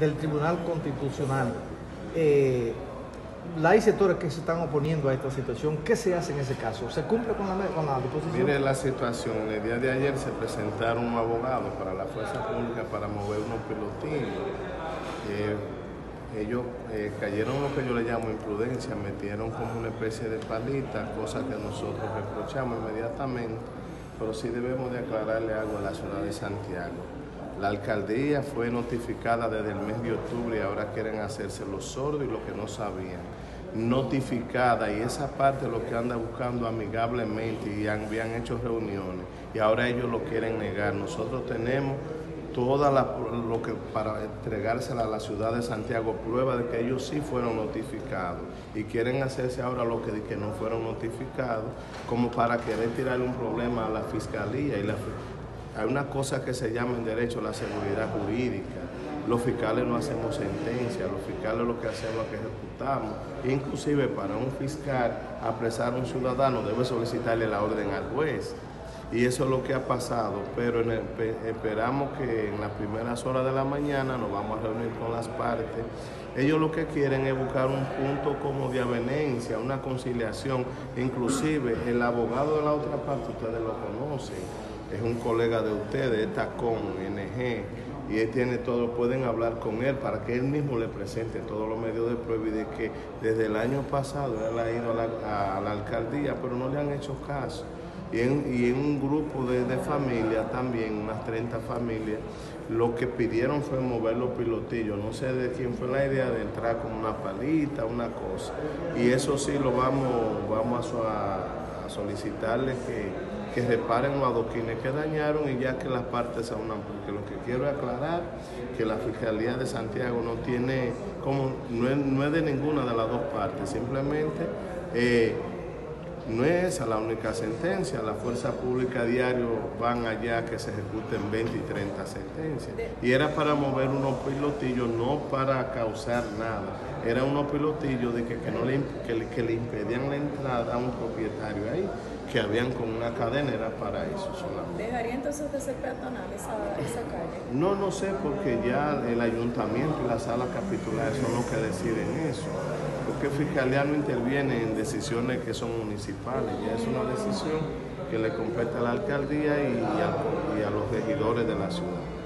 del Tribunal Constitucional. Eh, hay sectores que se están oponiendo a esta situación. ¿Qué se hace en ese caso? ¿Se cumple con la, con la disposición? Mire la situación. El día de ayer se presentaron un abogado para la fuerza pública para mover unos pilotines. Eh, ellos eh, cayeron lo que yo le llamo imprudencia, metieron como una especie de palita, cosa que nosotros reprochamos inmediatamente, pero sí debemos de aclararle algo a la ciudad de Santiago. La alcaldía fue notificada desde el mes de octubre y ahora quieren hacerse los sordos y lo que no sabían. Notificada y esa parte lo que anda buscando amigablemente y habían hecho reuniones y ahora ellos lo quieren negar. Nosotros tenemos toda lo que para entregársela a la ciudad de Santiago prueba de que ellos sí fueron notificados y quieren hacerse ahora lo que, que no fueron notificados como para querer tirarle un problema a la fiscalía y la hay una cosa que se llama en derecho la seguridad jurídica. Los fiscales no hacemos sentencia, los fiscales lo que hacemos es que ejecutamos. Inclusive para un fiscal apresar a un ciudadano debe solicitarle la orden al juez y eso es lo que ha pasado, pero esperamos que en las primeras horas de la mañana nos vamos a reunir con las partes. Ellos lo que quieren es buscar un punto como de avenencia, una conciliación, inclusive el abogado de la otra parte, ustedes lo conocen, es un colega de ustedes, está con NG, y él tiene todo, pueden hablar con él para que él mismo le presente todos los medios de prueba y de que desde el año pasado él ha ido a la alcaldía, pero no le han hecho caso y en, un grupo de, familias también, unas 30 familias, lo que pidieron fue mover los pilotillos. No sé de quién fue la idea de entrar con una palita, una cosa. Y eso sí lo vamos, vamos a, solicitarle que, que, reparen los adoquines que dañaron y ya que las partes se unan. Porque lo que quiero aclarar que la Fiscalía de Santiago no tiene, como no es, no es de ninguna de las dos partes, simplemente... Eh, no es esa la única sentencia, la fuerza pública diario van allá que se ejecuten 20 y 30 sentencias. Y era para mover unos pilotillos, no para causar nada. Era unos pilotillos de que, no le, que, le, impedían la entrada a un propietario ahí, que habían con una cadena, era para eso solamente. ¿Dejaría entonces de ser peatonal esa, esa calle? No, no sé, porque ya el ayuntamiento y la sala capitular son los que deciden eso porque Fiscalía no interviene en decisiones que son municipales, ya es una decisión que le compete a la alcaldía y a los regidores de la ciudad.